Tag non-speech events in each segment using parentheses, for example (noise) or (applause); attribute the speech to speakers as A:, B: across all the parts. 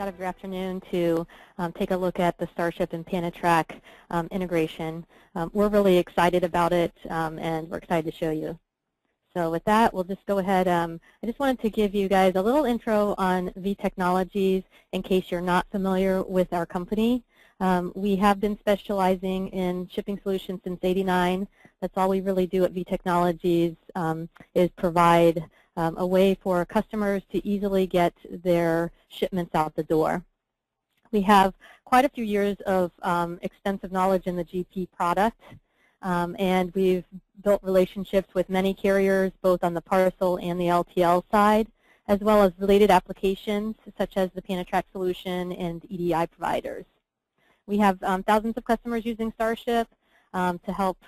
A: out of your afternoon to um, take a look at the Starship and Panatrack um, integration. Um, we're really excited about it, um, and we're excited to show you. So with that, we'll just go ahead. Um, I just wanted to give you guys a little intro on V Technologies in case you're not familiar with our company. We have been specializing in shipping solutions since 89. That's all we really do at V Technologies is provide um, a way for customers to easily get their shipments out the door. We have quite a few years of um, extensive knowledge in the GP product, um, and we've built relationships with many carriers, both on the parcel and the LTL side, as well as related applications such as the Panatrack solution and EDI providers. We have um, thousands of customers using Starship um, to help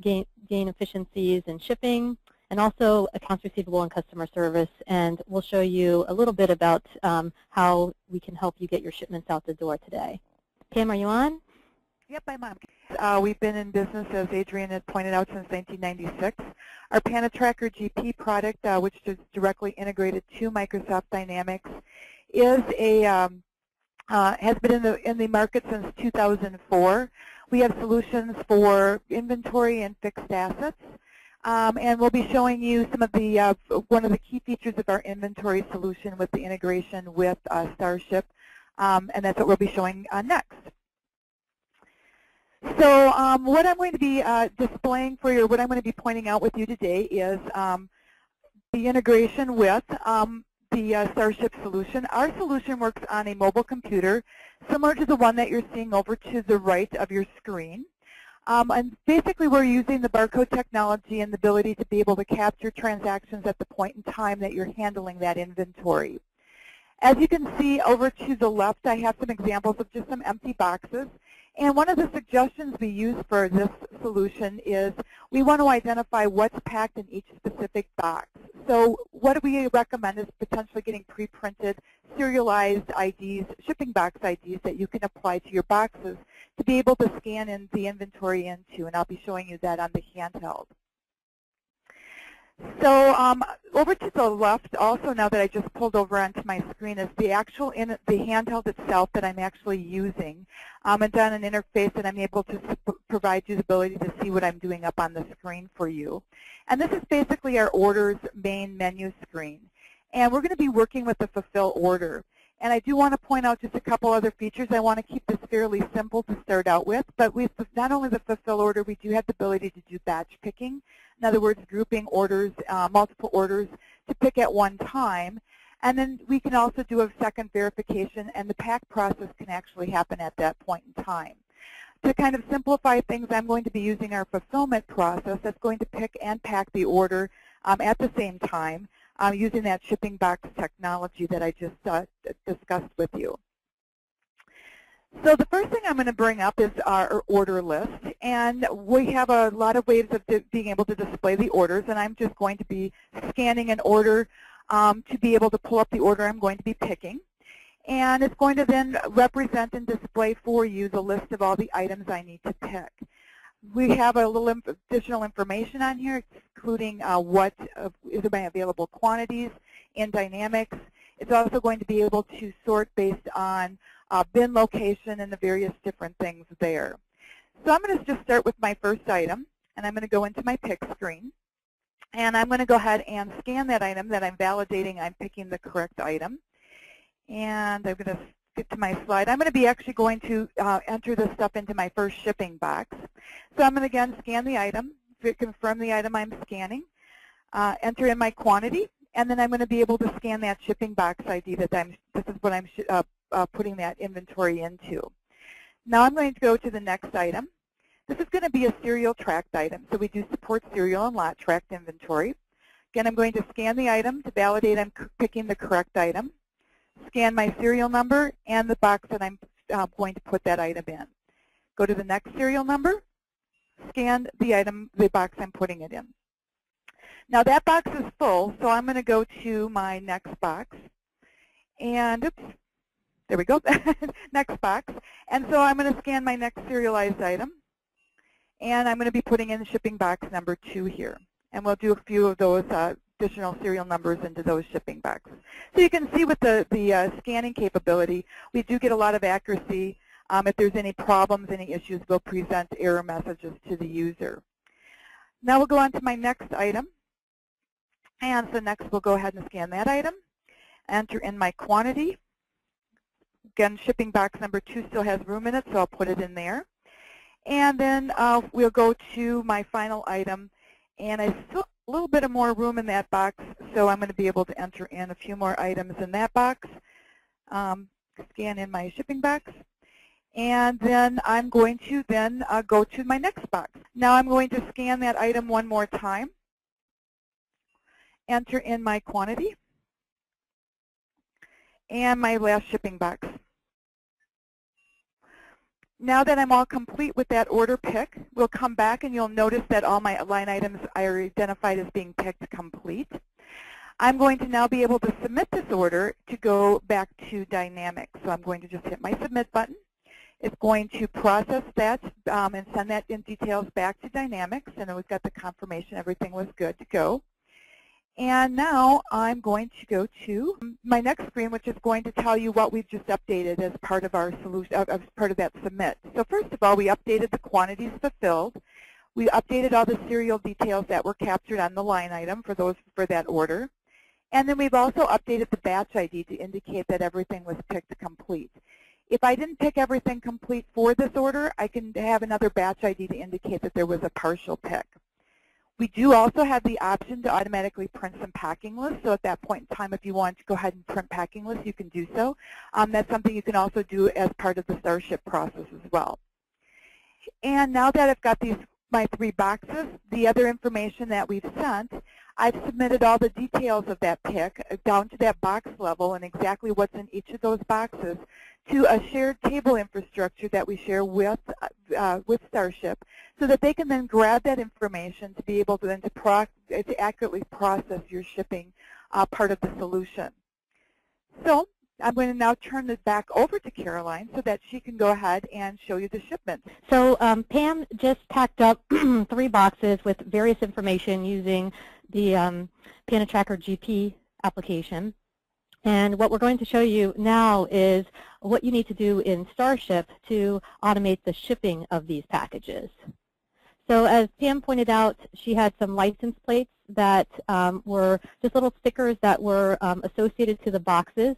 A: gain, gain efficiencies in shipping and also accounts receivable and customer service. And we'll show you a little bit about um, how we can help you get your shipments out the door today. Kim, are you on?
B: Yep, I'm on. Uh, we've been in business, as Adrian had pointed out, since 1996. Our Panatracker GP product, uh, which is directly integrated to Microsoft Dynamics, is a um, uh, has been in the, in the market since 2004. We have solutions for inventory and fixed assets. Um, and we'll be showing you some of the, uh, one of the key features of our inventory solution with the integration with uh, Starship. Um, and that's what we'll be showing uh, next. So um, what I'm going to be uh, displaying for you, what I'm going to be pointing out with you today is um, the integration with um, the uh, Starship solution. Our solution works on a mobile computer similar to the one that you're seeing over to the right of your screen. Um, and basically we're using the barcode technology and the ability to be able to capture transactions at the point in time that you're handling that inventory. As you can see over to the left, I have some examples of just some empty boxes. And one of the suggestions we use for this solution is we want to identify what's packed in each specific box. So what we recommend is potentially getting pre-printed serialized IDs, shipping box IDs that you can apply to your boxes to be able to scan in the inventory into, and I'll be showing you that on the handheld. So um, over to the left, also now that I just pulled over onto my screen, is the actual in the handheld itself that I'm actually using. Um, and on an interface that I'm able to provide you the ability to see what I'm doing up on the screen for you. And this is basically our orders main menu screen. And we're going to be working with the fulfill order. And I do want to point out just a couple other features. I want to keep this fairly simple to start out with, but with not only the fulfill order, we do have the ability to do batch picking. In other words, grouping orders, uh, multiple orders to pick at one time. And then we can also do a second verification, and the pack process can actually happen at that point in time. To kind of simplify things, I'm going to be using our fulfillment process that's going to pick and pack the order um, at the same time using that shipping box technology that I just uh, discussed with you. So the first thing I'm going to bring up is our order list. And we have a lot of ways of being able to display the orders. And I'm just going to be scanning an order um, to be able to pull up the order I'm going to be picking. And it's going to then represent and display for you the list of all the items I need to pick. We have a little inf additional information on here, including uh, what uh, is my available quantities and Dynamics. It's also going to be able to sort based on uh, bin location and the various different things there. So I'm going to just start with my first item, and I'm going to go into my pick screen. And I'm going to go ahead and scan that item that I'm validating I'm picking the correct item. And I'm going to to my slide. I'm going to be actually going to uh, enter this stuff into my first shipping box. So I'm going to again scan the item, confirm the item I'm scanning, uh, enter in my quantity, and then I'm going to be able to scan that shipping box ID that I'm, this is what I'm uh, uh, putting that inventory into. Now I'm going to go to the next item. This is going to be a serial tracked item. So we do support serial and lot tracked inventory. Again, I'm going to scan the item to validate I'm picking the correct item, scan my serial number and the box that I'm uh, going to put that item in. Go to the next serial number, scan the item, the box I'm putting it in. Now that box is full, so I'm going to go to my next box. And oops, there we go, (laughs) next box. And so I'm going to scan my next serialized item. And I'm going to be putting in shipping box number two here. And we'll do a few of those uh, additional serial numbers into those shipping boxes. So you can see with the, the uh, scanning capability, we do get a lot of accuracy. Um, if there's any problems, any issues, we'll present error messages to the user. Now we'll go on to my next item. And so next we'll go ahead and scan that item, enter in my quantity. Again, shipping box number two still has room in it, so I'll put it in there. And then uh, we'll go to my final item. And I still a little bit of more room in that box, so I'm going to be able to enter in a few more items in that box. Um, scan in my shipping box. And then I'm going to then uh, go to my next box. Now I'm going to scan that item one more time, enter in my quantity, and my last shipping box. Now that I'm all complete with that order pick, we'll come back and you'll notice that all my line items are identified as being picked complete. I'm going to now be able to submit this order to go back to Dynamics. So I'm going to just hit my Submit button. It's going to process that um, and send that in details back to Dynamics. And then we've got the confirmation everything was good to go. And now I'm going to go to my next screen, which is going to tell you what we've just updated as part of our solution, uh, as part of that submit. So first of all, we updated the quantities fulfilled. We updated all the serial details that were captured on the line item for those for that order. And then we've also updated the batch ID to indicate that everything was picked complete. If I didn't pick everything complete for this order, I can have another batch ID to indicate that there was a partial pick. We do also have the option to automatically print some packing lists. So at that point in time, if you want to go ahead and print packing lists, you can do so. Um, that's something you can also do as part of the Starship process as well. And now that I've got these my three boxes, the other information that we've sent, I've submitted all the details of that pick down to that box level and exactly what's in each of those boxes to a shared table infrastructure that we share with, uh, with Starship so that they can then grab that information to be able to then to, to accurately process your shipping uh, part of the solution. So I'm going to now turn this back over to Caroline so that she can go ahead and show you the shipment.
A: So um, Pam just packed up (clears throat) three boxes with various information using the um, GP application. And what we're going to show you now is what you need to do in Starship to automate the shipping of these packages. So as Pam pointed out, she had some license plates that um, were just little stickers that were um, associated to the boxes.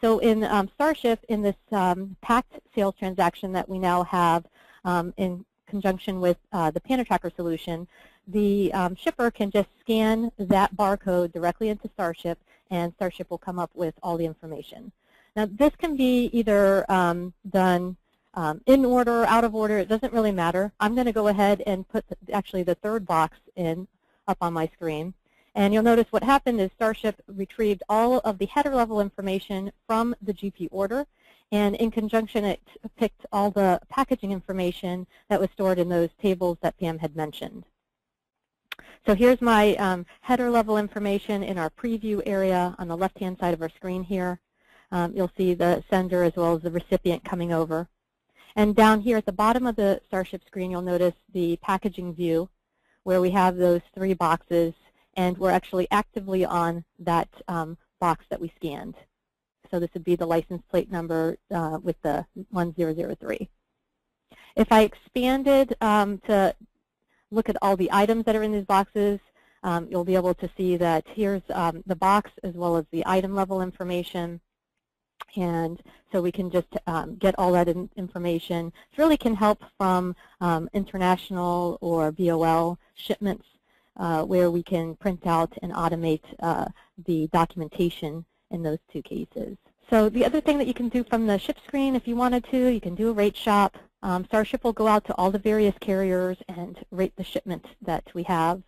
A: So in um, Starship, in this um, packed sales transaction that we now have um, in conjunction with uh, the PanaTracker solution, the um, shipper can just scan that barcode directly into Starship and Starship will come up with all the information. Now this can be either um, done um, in order, or out of order, it doesn't really matter. I'm going to go ahead and put the, actually the third box in up on my screen. And you'll notice what happened is Starship retrieved all of the header level information from the GP order. And in conjunction, it picked all the packaging information that was stored in those tables that Pam had mentioned. So here's my um, header level information in our preview area on the left-hand side of our screen here. Um, you'll see the sender as well as the recipient coming over. And down here at the bottom of the Starship screen, you'll notice the packaging view where we have those three boxes, and we're actually actively on that um, box that we scanned. So this would be the license plate number uh, with the 1003. If I expanded um, to look at all the items that are in these boxes, um, you'll be able to see that here's um, the box as well as the item level information. And so we can just um, get all that in information. It really can help from um, international or BOL shipments uh, where we can print out and automate uh, the documentation in those two cases. So the other thing that you can do from the ship screen, if you wanted to, you can do a rate shop. Um, Starship will go out to all the various carriers and rate the shipment that we have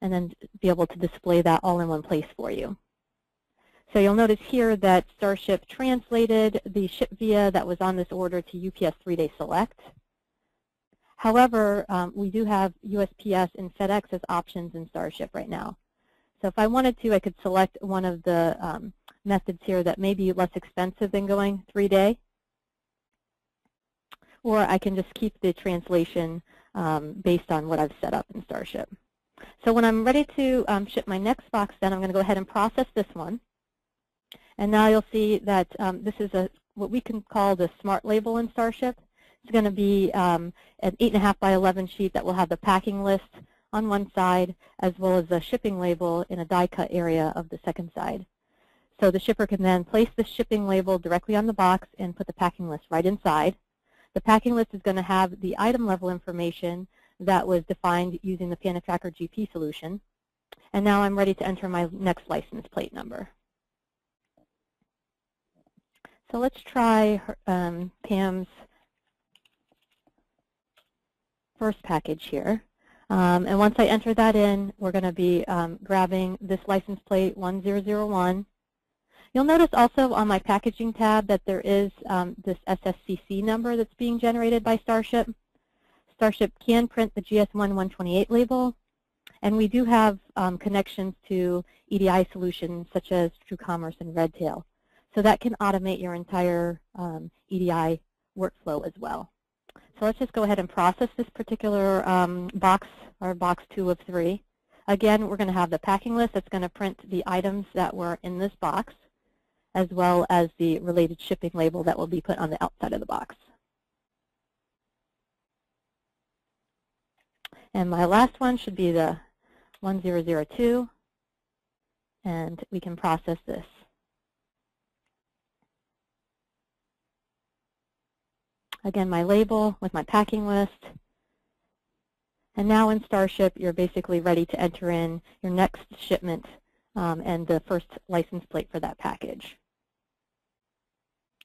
A: and then be able to display that all in one place for you. So you'll notice here that Starship translated the ship via that was on this order to UPS 3-day select. However, um, we do have USPS and FedEx as options in Starship right now. So if I wanted to, I could select one of the um, methods here that may be less expensive than going three-day or I can just keep the translation um, based on what I've set up in Starship. So when I'm ready to um, ship my next box, then I'm going to go ahead and process this one. And now you'll see that um, this is a what we can call the smart label in Starship. It's going to be um, an 8.5 by 11 sheet that will have the packing list on one side as well as the shipping label in a die cut area of the second side. So the shipper can then place the shipping label directly on the box and put the packing list right inside. The packing list is going to have the item level information that was defined using the PanaTracker GP solution. And now I'm ready to enter my next license plate number. So let's try um, Pam's first package here. Um, and once I enter that in, we're going to be um, grabbing this license plate 1001. You'll notice also on my packaging tab that there is um, this SSCC number that's being generated by Starship. Starship can print the GS1-128 label, and we do have um, connections to EDI solutions such as TrueCommerce and Redtail. So that can automate your entire um, EDI workflow as well. So let's just go ahead and process this particular um, box, or box two of three. Again, we're going to have the packing list that's going to print the items that were in this box, as well as the related shipping label that will be put on the outside of the box. And my last one should be the 1002, and we can process this. Again, my label with my packing list. And now in Starship, you're basically ready to enter in your next shipment um, and the first license plate for that package.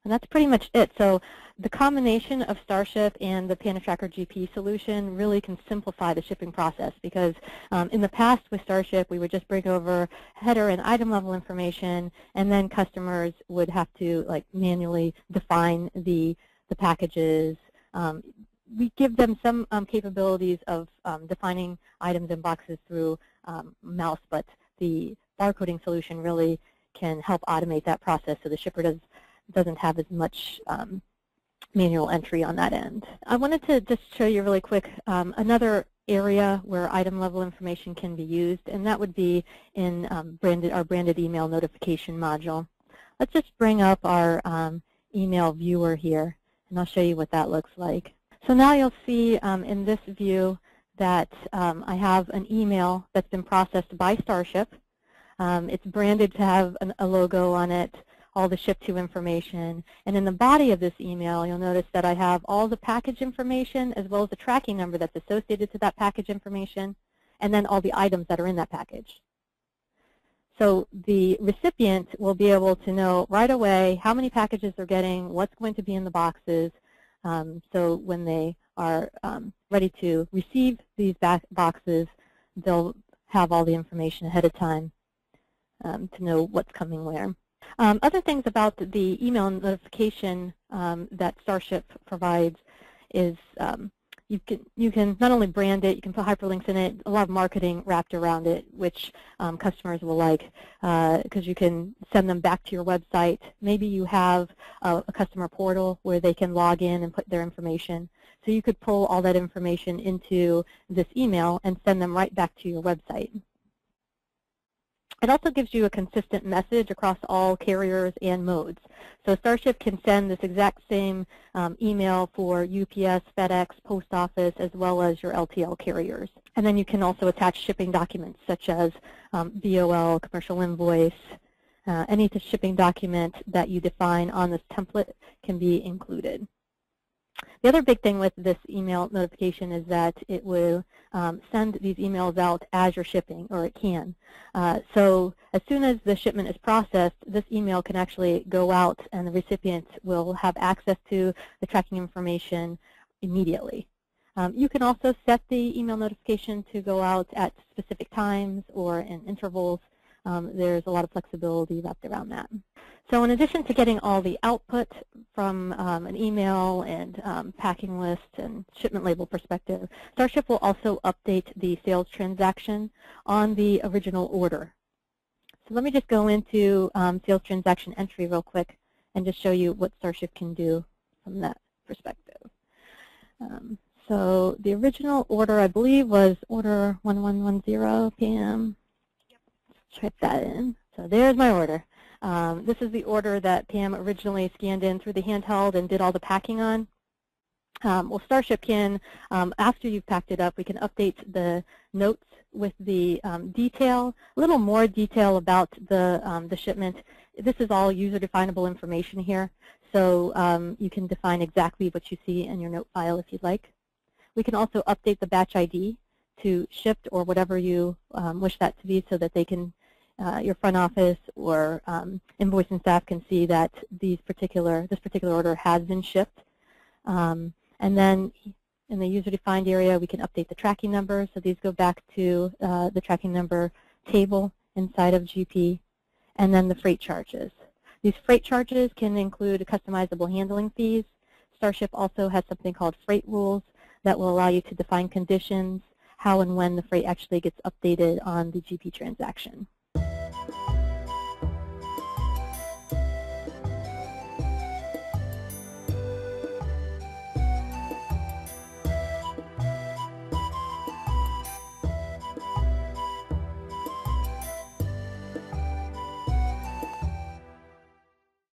A: And that's pretty much it. So the combination of Starship and the PanaTracker GP solution really can simplify the shipping process because um, in the past with Starship, we would just bring over header and item level information, and then customers would have to like manually define the, the packages. Um, we give them some um, capabilities of um, defining items and boxes through um, mouse, but the barcoding solution really can help automate that process so the shipper does doesn't have as much manual entry on that end. I wanted to just show you really quick another area where item level information can be used, and that would be in um, branded, our branded email notification module. Let's just bring up our um, email viewer here, and I'll show you what that looks like. So now you'll see um, in this view that um, I have an email that's been processed by Starship. it's branded to have an, a logo on it all the ship to information. And in the body of this email, you'll notice that I have all the package information as well as the tracking number that's associated to that package information, and then all the items that are in that package. So the recipient will be able to know right away how many packages they're getting, what's going to be in the boxes, um, so when they are um, ready to receive these boxes, they'll have all the information ahead of time um, to know what's coming where. Um, other things about the email notification um, that Starship provides is um, you can you can not only brand it, you can put hyperlinks in it, a lot of marketing wrapped around it, which um, customers will like because uh, you can send them back to your website. Maybe you have a, a, customer portal where they can log in and put their information. So you could pull all that information into this email and send them right back to your website. It also gives you a consistent message across all carriers and modes. So Starship can send this exact same um, email for UPS, FedEx, Post Office, as well as your LTL carriers. And then you can also attach shipping documents such as um, BOL, commercial invoice, uh, any shipping document that you define on this template can be included. The other big thing with this email notification is that it will um, send these emails out as you're shipping, or it can. Uh, so as soon as the shipment is processed, this email can actually go out and the recipient will have access to the tracking information immediately. Um, you can also set the email notification to go out at specific times or in intervals um, there's a lot of flexibility wrapped around that. So in addition to getting all the output from um, an email and um, packing list and shipment label perspective, Starship will also update the sales transaction on the original order. So let me just go into um, sales transaction entry real quick and just show you what Starship can do from that perspective. Um, So the original order, I believe, was order 1110 PM. Type that in. So there's my order. Um, this is the order that Pam originally scanned in through the handheld and did all the packing on. Um, well, Starship can, um, after you've packed it up, we can update the notes with the um, detail, a little more detail about the, um, the shipment. This is all user-definable information here, so um, you can define exactly what you see in your note file if you'd like. We can also update the batch ID to shipped or whatever you um, wish that to be so that they can, uh, your front office or um, invoicing staff can see that these particular, this particular order has been shipped. Um, and then in the user-defined area, we can update the tracking number. So these go back to uh, the tracking number table inside of GP. And then the freight charges. These freight charges can include customizable handling fees. Starship also has something called freight rules that will allow you to define conditions, how and when the freight actually gets updated on the GP transaction.